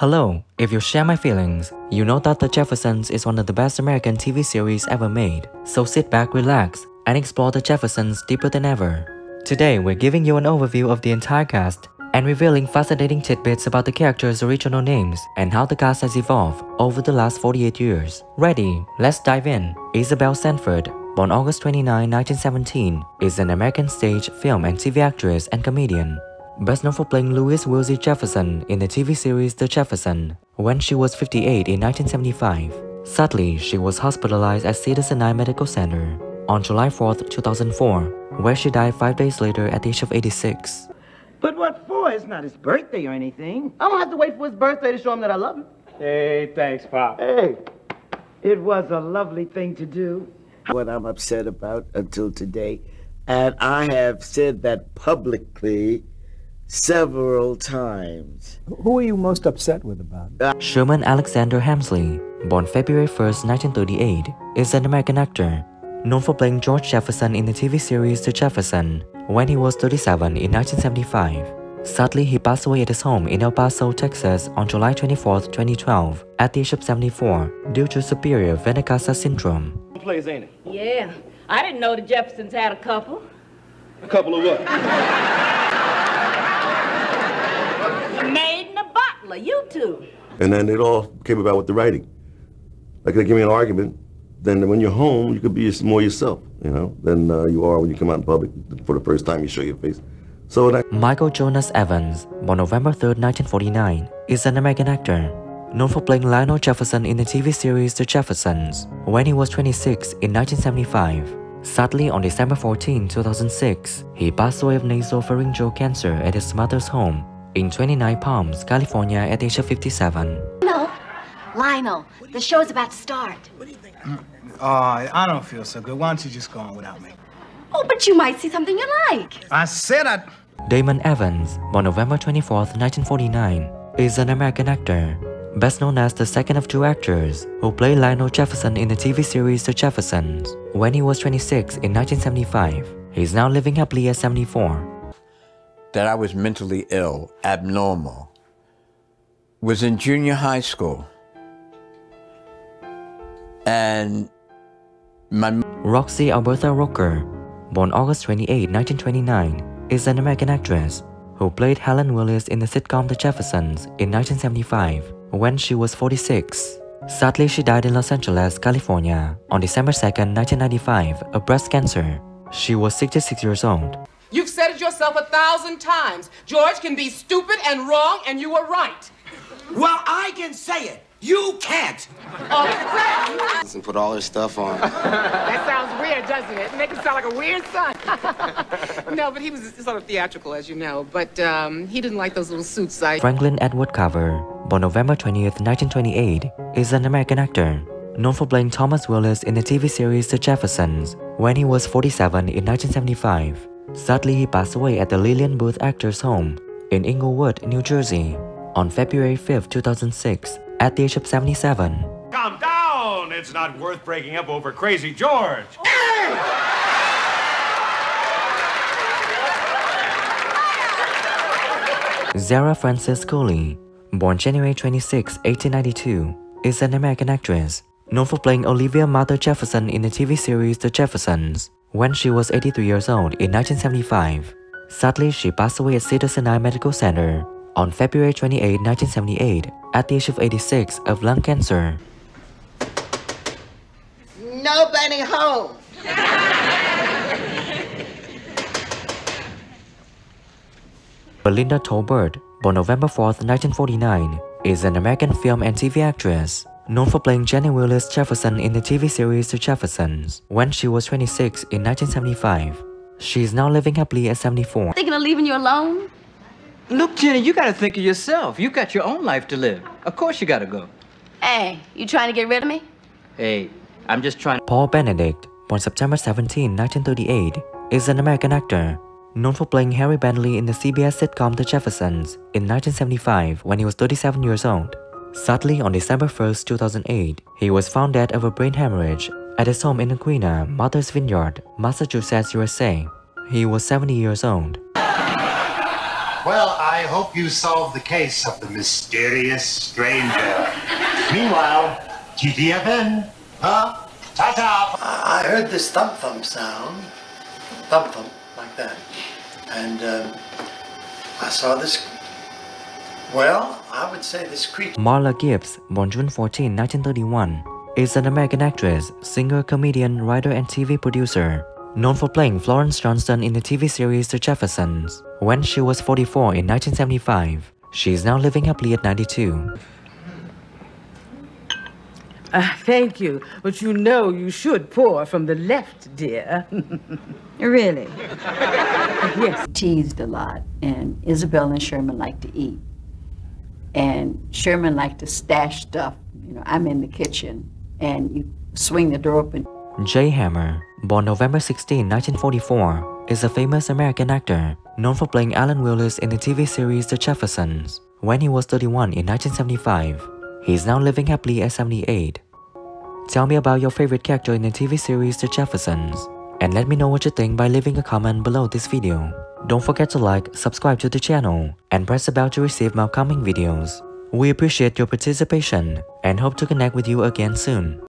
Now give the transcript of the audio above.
Hello, if you share my feelings, you know that The Jeffersons is one of the best American TV series ever made. So sit back, relax, and explore The Jeffersons deeper than ever. Today, we're giving you an overview of the entire cast and revealing fascinating tidbits about the characters' original names and how the cast has evolved over the last 48 years. Ready? Let's dive in. Isabel Sanford, born August 29, 1917, is an American stage, film, and TV actress and comedian best known for playing Louise Wilsey Jefferson in the TV series The Jefferson, when she was 58 in 1975. Sadly, she was hospitalized at Cedars-Sinai Medical Center on July 4, 2004, where she died five days later at the age of 86. But what for? It's not his birthday or anything. I don't have to wait for his birthday to show him that I love him. Hey, thanks, Pop. Hey, it was a lovely thing to do. What I'm upset about until today, and I have said that publicly several times. Who are you most upset with about it? Uh, Sherman Alexander Hemsley, born February 1, 1938, is an American actor, known for playing George Jefferson in the TV series The Jefferson when he was 37 in 1975. Sadly, he passed away at his home in El Paso, Texas on July 24, 2012, at the age of 74 due to superior vena cava syndrome. Plays, ain't it? Yeah. I didn't know the Jeffersons had a couple. A couple of what? maid and a butler, you two. And then it all came about with the writing. Like they give me an argument, then when you're home, you could be more yourself, you know, than uh, you are when you come out in public for the first time. You show your face. So that Michael Jonas Evans, born November 3, 1949, is an American actor known for playing Lionel Jefferson in the TV series The Jeffersons when he was 26 in 1975. Sadly, on December 14, 2006, he passed away of nasopharyngeal cancer at his mother's home in 29 Palms, California at age of 57. No. Lionel, the show's about to start. Oh, I don't feel so good. Why don't you just go on without me? Oh, but you might see something you like. I said I... Damon Evans, born November 24, 1949, is an American actor, best known as the second of two actors who played Lionel Jefferson in the TV series The Jeffersons when he was 26 in 1975. He is now living happily at 74 that I was mentally ill, abnormal, was in junior high school. And my... Roxie Albertha Roker, born August 28, 1929, is an American actress who played Helen Willis in the sitcom The Jeffersons in 1975 when she was 46. Sadly, she died in Los Angeles, California on December 2, 1995 of breast cancer. She was 66 years old. You've said it yourself a thousand times. George can be stupid and wrong, and you were right. Well, I can say it. You can't. Okay. And put all his stuff on. that sounds weird, doesn't it? Make him sound like a weird son. no, but he was sort of theatrical, as you know. But um, he didn't like those little suits. I... Franklin Edward Cover, born November 20th, 1928, is an American actor known for playing Thomas Willis in the TV series The Jeffersons when he was 47 in 1975. Sadly, he passed away at the Lillian Booth Actors Home in Englewood, New Jersey on February 5, 2006 at the age of 77. Calm down! It's not worth breaking up over Crazy George. Zara Frances Cully, born January 26, 1892, is an American actress known for playing Olivia Mother Jefferson in the TV series The Jeffersons when she was 83 years old in 1975. Sadly, she passed away at Cedars-Sinai Medical Center on February 28, 1978 at the age of 86 of lung cancer. Nobody home. Berlinda Tolbert, born November 4, 1949, is an American film and TV actress known for playing Jenny Willis Jefferson in the TV series The Jeffersons when she was 26 in 1975. She is now living happily at 74. Thinking of leaving you alone? Look, Jenny, you gotta think of yourself. You got your own life to live. Of course you gotta go. Hey, you trying to get rid of me? Hey, I'm just trying to Paul Benedict, born September 17, 1938, is an American actor known for playing Harry Bentley in the CBS sitcom The Jeffersons in 1975 when he was 37 years old. Sadly, on December 1, 2008, he was found dead of a brain hemorrhage at his home in Aquinnah, Martha's Vineyard, Massachusetts, USA. He was 70 years old. Well, I hope you solve the case of the mysterious stranger. Meanwhile, TTFN, huh? Ta-ta! I heard this thump thump sound, thump thump, like that. And um, I saw this, well, I would say this creature. Marla Gibbs, born June 14, 1931, is an American actress, singer, comedian, writer, and TV producer. Known for playing Florence Johnston in the TV series The Jeffersons. When she was 44 in 1975, she is now living happily at 92. Uh, thank you, but you know you should pour from the left, dear. really? yes. Teased a lot, and Isabel and Sherman like to eat. And Sherman liked to stash stuff. You know, I'm in the kitchen, and you swing the door open. Jay Hammer, born November 16, 1944, is a famous American actor known for playing Alan Willis in the TV series The Jeffersons. When he was 31 in 1975, he is now living happily at 78. Tell me about your favorite character in the TV series The Jeffersons, and let me know what you think by leaving a comment below this video. Don't forget to like, subscribe to the channel, and press the bell to receive my upcoming videos. We appreciate your participation and hope to connect with you again soon.